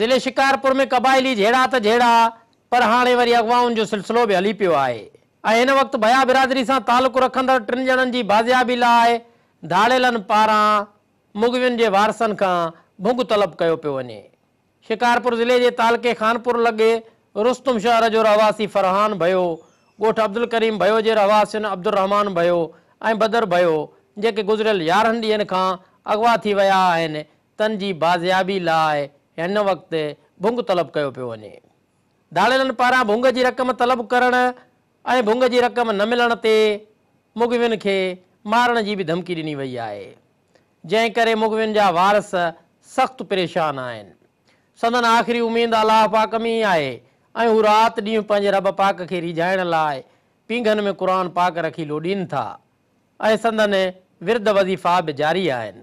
ज़िले शिकारपुर में क़बाइली जहिड़ा त जहिड़ा पर हाणे वरी अॻवाउनि जो सिलसिलो बि हली पियो आहे ऐं हिन वक़्तु भया बिरादरी सां तालुक रखंदड़ टिनि ॼणनि जी बाज़ियाबी लाइ धाड़ेलनि पारां मुगवियुनि जे वारसनि खां भुग तलब कयो पियो वञे शिकारपुर ज़िले जे तालके खानपुर लॻे रुस्तुम शहर जो रहवासी फ़रहान भयो ॻोठु अब्दुल करीम भयो जे रहवासियुनि अब्दुल रहमान भयो ऐं बदर भयो जेके गुज़िरियल यारहनि ॾींहनि खां अॻवा थी विया आहिनि तन जी बाज़ियाबी लाइ हिन वक़्तु भुंग तलब कयो पियो वञे दाड़ेलनि पारां भुंग जी रक़म तलब करणु ऐं भुंग जी रक़म न मिलण ते मुगविन खे मारण जी बि धमकी ॾिनी वई आहे जंहिं करे मुगविन जा वारस सख़्तु परेशान आहिनि सदन आख़िरी उमेद अलाह पाक में ई आहे ऐं हू राति ॾींहुं पंहिंजे रब पाक खे रिझाइण लाइ पींघनि में क़ुर पाक रखी लोॾीनि था ऐं सदन विर्द वज़ीफ़ा बि जारी आहिनि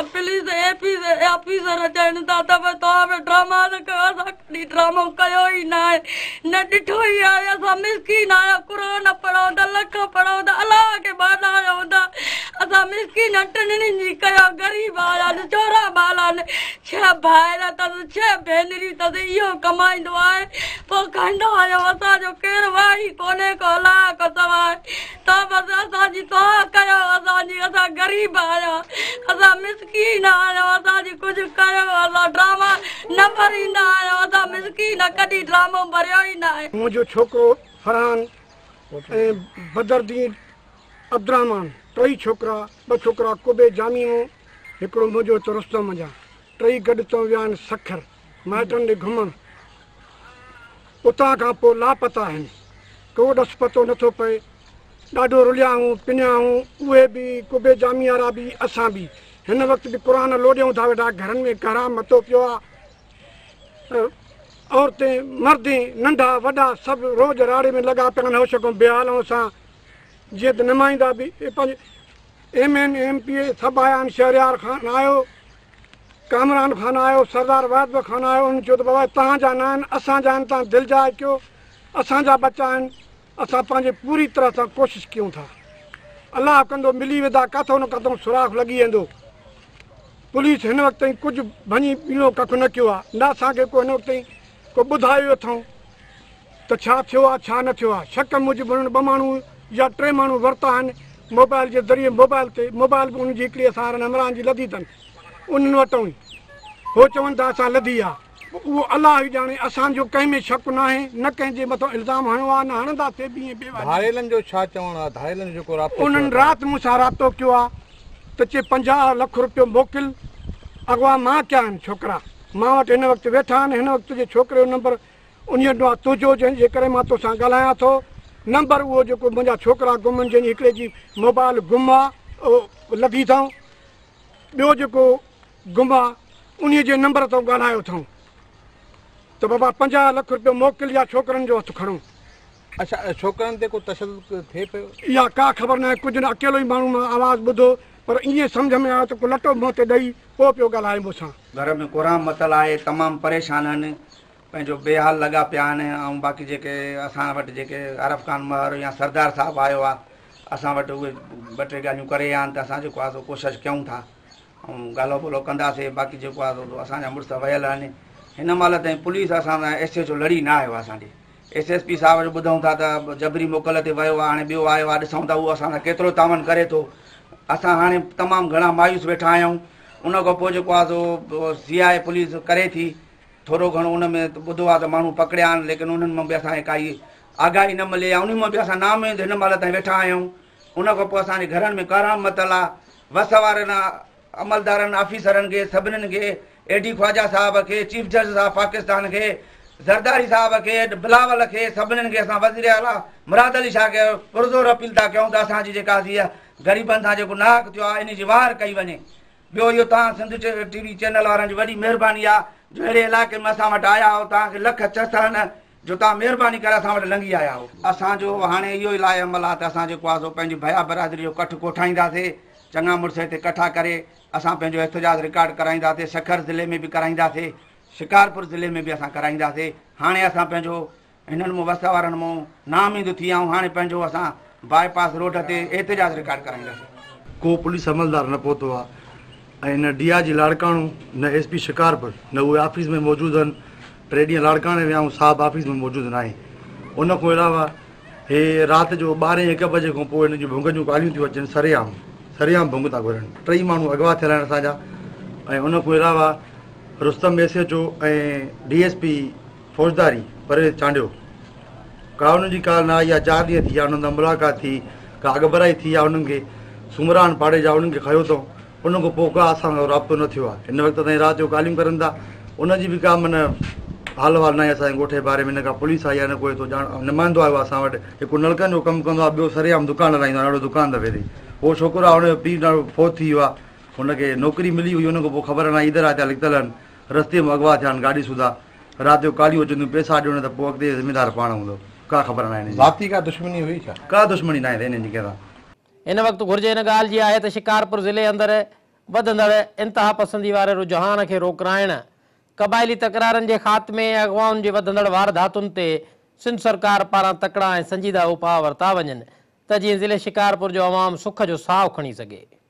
प्लीज एपीस ऑफिसर अचनि था त तव्हां में ड्रामा न कयो असां कॾहिं कयो ई न आहे न ॾिठो ई आहे असां मिसकीन आहियां कुरान पढ़ूं था लख पढ़ूं था अलाह खे बाना था मिस्किन अटने जी कयो गरीब वाला छोरा बाला ने छह भाइर अथसि छह भेनरियूं अथसि इहो कमाईंदो आहे पोइ खंडो आयो असांजो केरु वाही कोन्हे को लाख सवाइ तव्हां बसि असांजी दुआ कयो असांजी असां ग़रीब आहियूं असां मिसकिन आहियूं असांजी कुझु कयो असां ड्रामा न भरींदा आहियूं असां मिसकिन कॾहिं ड्रामो भरियो ई न आहे मुंहिंजो छोकिरो फरहान ऐं बदरदीन अब्दुमान टई छोकिरा ॿ छोकिरा कुबे जामी हिकिड़ो मुंहिंजो त रस्तो मुंहिंजा टई गॾु त विया आहिनि सखर माइटनि ॾे घुमण उतां खां पोइ लापता आहिनि को ॾस पतो नथो पए ॾाढो रुलिया आहियूं पिनिया आहियूं उहे बि कुबे जामी वारा बि असां बि हिन वक़्तु बि क़ुरान लोॾियूं था वेठा घरनि में घरां मथो पियो आहे औरतें मर्द नंढा वॾा सभु रोज़ु राड़े में लॻा पिया आहिनि होश बेहाल सां जीअं त नुमाईंदा बि पंहिंजे M N M P A सभु आया आहिनि शहरियार ख़ान आयो कामरान ख़ान आयो सरदार वाहिद ख़ान आयो हुन चयो त बाबा तव्हांजा न आहिनि असांजा आहिनि तव्हां दिलि जाए कयो असांजा बच्चा आहिनि असां पंहिंजे पूरी तरह सां कोशिशि कयूं था अलाह कंदो मिली वेंदा किथो न किथो सुराख लॻी वेंदो पुलिस हिन वक़्त कुझु भञी ॿियो कख न कयो आहे न असांखे को हिन वक़्त ॿुधायो अथऊं त छा थियो आहे छा न थियो आहे शक मुजिब हुननि ॿ माण्हू या टे माण्हू वरिता आहिनि मोबाइल जे ज़रिए मोबाइल ते मोबाइल बि उनजी हिकिड़ी असां नंबरानि जी लधी अथनि उन्हनि वटां ई उहो चवनि था असां लधी आहे उहो अलाही ॼाणे असांजो कंहिं में शक न आहे न कंहिं जे मथां इल्ज़ाम हणियो आहे न हणंदा उन्हनि राति मूंसां राब्तो कयो आहे त चए पंजाहु लख रुपियो मोकिल अॻवा मां कया आहिनि छोकिरा मां वटि हिन वक़्तु वेठा आहिनि हिन वक़्त छोकिरे जो नंबर उन तुंहिंजो जंहिंजे करे मां तोसां ॻाल्हायां थो नंबर उहो जेको मुंहिंजा छोकिरा गुम जंहिंजी हिकिड़े जी मोबाइल गुम आहे लॻी अथऊं ॿियो जेको गुम आहे उन जे नंबर ते ॻाल्हायो अथऊं त बाबा पंजाहु लख मोकिलिया छोकिरनि जो हथु खणो छोकिरनि ते इहा का ख़बर न आहे कुझु न अकेलो ई माण्हू मां आवाज़ु ॿुधो पर ईअं समुझ में आयो त लटो मूं ते ॾेई पोइ पियो ॻाल्हाए मूंसां परेशान आहिनि पंहिंजो बेहाल लॻा पिया आहिनि ऐं बाक़ी जेके असां वटि जेके आरफ ख़ान महर या सरदार साहिबु आयो आहे असां वटि उहे ॿ टे ॻाल्हियूं करे विया आहिनि त असां जेको आहे सो कोशिशि कयूं था ऐं ॻाल्हो ॿोलो कंदासीं बाक़ी जेको आहे सो असांजा मुड़ुस वियल आहिनि हिन महिल ताईं पुलिस असां सां एस एस ओ लड़ी न आयो आहे असांजे एस एस पी साहिब जो ॿुधूं था त जबरी मोकल ते वियो आहे हाणे ॿियो आयो आहे ॾिसूं था उहो असां सां केतिरो तावन करे थो असां हाणे तमामु घणा मायूस वेठा आहियूं उन खां पोइ जेको आहे सो सी आई पुलिस करे थी थोरो घणो उन में ॿुधो आहे त माण्हू पकड़िया आहिनि लेकिन उन्हनि मां बि असांखे काई आगाही न मिले आहे उन मां बि असां नाम हिन महिल ताईं वेठा आहियूं उन खां पोइ असांजे घरनि में काराम मतल आहे वस वारनि अमलदारनि ऑफिसरनि खे सभिनीनि खे एडी ख़्वाजा साहिब खे चीफ जस्टिस ऑफ पाकिस्तान खे ज़रदारी साहिब खे बिलावल खे सभिनीनि खे असां वज़ीर आला मुराद अली शाह खे पुरज़ोर अपील था कयूं त असांजी जेका हीअ ग़रीबनि सां जेको नाहक थियो आहे इन जी वार कई वञे ॿियो इहो तव्हां सिंध टी वी चैनल वारनि जी वॾी महिरबानी आहे जहिड़े इलाइक़े में असां वटि आया आहियो तव्हांखे लख छह जो तव्हां महिरबानी करे असां वटि लंघी आया आहियो असांजो हाणे इहो ई लाइ अमल आहे त असां जेको आहे पंहिंजी भया बरादरी जो कठ कोठाईंदासीं चङा मुड़ुस हिते कठा करे असां पंहिंजो एतिजाज रिकॉड कराईंदासीं सखर ज़िले में बि कराईंदासीं शिकारपुर ज़िले में बि असां कराईंदासीं हाणे असां पंहिंजो हिननि मूं वस वारनि मां नामिद थी वियाऊं हाणे पंहिंजो असां बाईपास रोड ते एतिजाज कराईंदासीं को पुलिस अमलदार न पहुतो आहे ऐं हिन डिआर जी न एस पी शिकारपुर न उहे ऑफिस में मौजूदु आहिनि टे ॾींहं लाड़काणे वियाऊं साहबु ऑफिस में मौजूदु नाहे उनखां अलावा इहे राति जो ॿारहें हिकु बजे खां पोइ हिन जी भुंग जूं ॻाल्हियूं थी अचनि सरेआम सरेम था घुरनि टई माण्हू अॻवा थियल आहिनि असांजा ऐं अलावा रुस्तम एस एच ओ ऐं डी एस पी फौजदारी परे चांडियो का हुन जी कार न आ चारि ॾींहं थी विया उन्हनि सां मुलाक़ात थी का अॻभराई थी आहे हुननि खे सुमरान पाड़े जा खे उन खां पोइ का असां राबितो न थियो आहे हिन वक़्तु ताईं राति जो ॻाल्हियूं करनि था उनजी बि का माना हाल वाल न आहे असांजे ॻोठ जे बारे में हिन खां पुलिस आई आहे न कोई थो ॼाण निमाईंदो आयो असां वटि हिकु नलकनि जो कमु कंदो आहे ॿियो सरेआम दुकानु हलाईंदो आहे ॾाढो दुकान ते वेही उहो छोकिरो आहे हुनजो पीउ ॾाढो फोत थी वियो आहे हुनखे नौकिरी मिली हुई हुन खां पोइ ख़बर नाहे इदरा हितां निकितल आहिनि रस्ते में अॻवा थिया आहिनि गाॾी सुधा राति जो कालियूं अचनि थियूं पैसा ॾियण त पोइ अॻिते ज़िमेदारु पाण हूंदो का ख़बर न आहे का दुश्मनी हुई छा का दुश्मनी न आहे हिननि जी कंहिंसां इन वक्त घुर्ज इन गाल जी आहे त शिकारपुर ज़िले अंदर वधंदड़ इंतहा पसंदी वाले रुझान के रोकाइणु क़बायली तकरार के ख़ात्मे अगवाओं के जे वधंदड़ वारधातुनि ते सिंध सरकार पारा तकड़ा ऐं संजीदा उपाउ वरता वन त जीअं ज़िले शिकारपुर जो आवाम सुख जो साहु खी सके